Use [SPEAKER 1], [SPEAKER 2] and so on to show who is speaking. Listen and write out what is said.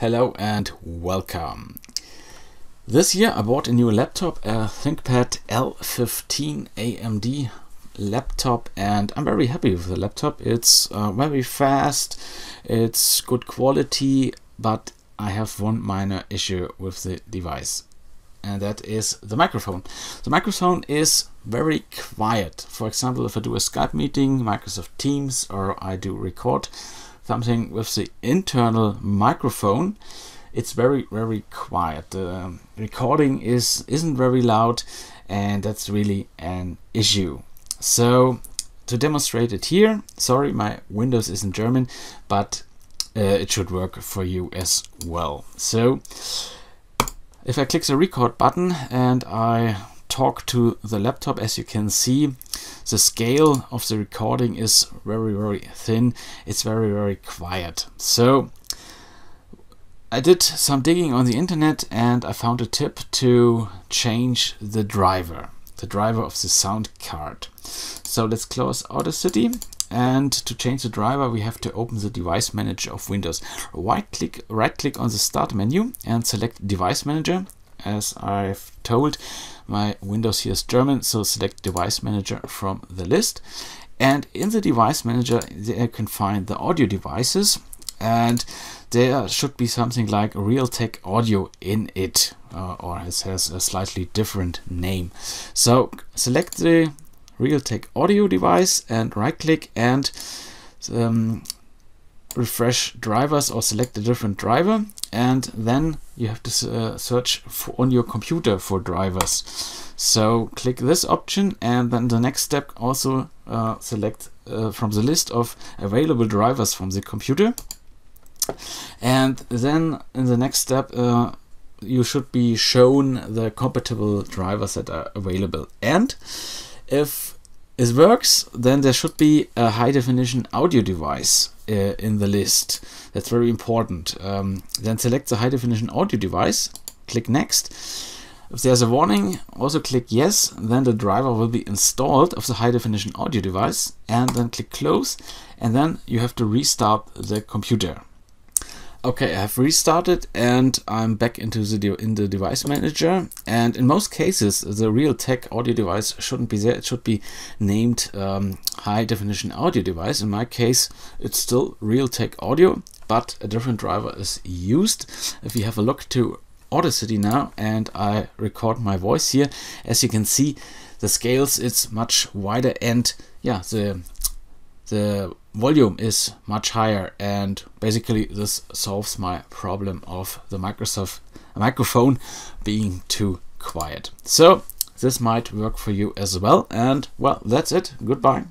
[SPEAKER 1] Hello and welcome. This year I bought a new laptop, a ThinkPad L15 AMD laptop and I'm very happy with the laptop. It's uh, very fast, it's good quality, but I have one minor issue with the device and that is the microphone. The microphone is very quiet. For example, if I do a Skype meeting, Microsoft Teams, or I do record something with the internal microphone, it's very very quiet. The recording is isn't very loud, and that's really an issue. So to demonstrate it here, sorry, my Windows is in German, but uh, it should work for you as well. So if I click the record button and I talk to the laptop, as you can see, the scale of the recording is very, very thin. It's very, very quiet. So I did some digging on the internet and I found a tip to change the driver, the driver of the sound card. So let's close Audacity and to change the driver we have to open the device manager of Windows. Right click, right click on the start menu and select device manager as I've told my Windows here is German, so select Device Manager from the list. And in the Device Manager, there you can find the audio devices, and there should be something like Realtek Audio in it, uh, or it has a slightly different name. So select the Realtek Audio device and right click and um, refresh drivers or select a different driver and then you have to uh, search for, on your computer for drivers. So click this option and then the next step also uh, select uh, from the list of available drivers from the computer. And then in the next step uh, you should be shown the compatible drivers that are available. And if it works, then there should be a high definition audio device uh, in the list. That's very important. Um, then select the high definition audio device, click next. If there's a warning, also click yes, then the driver will be installed of the high definition audio device and then click close and then you have to restart the computer. Okay, I have restarted and I'm back into the in the device manager. And in most cases, the Realtek audio device shouldn't be there. It should be named um, high definition audio device. In my case, it's still Realtek audio, but a different driver is used. If you have a look to Audacity now and I record my voice here, as you can see, the scales it's much wider and yeah, the the volume is much higher and basically this solves my problem of the Microsoft microphone being too quiet. So this might work for you as well and well that's it. Goodbye.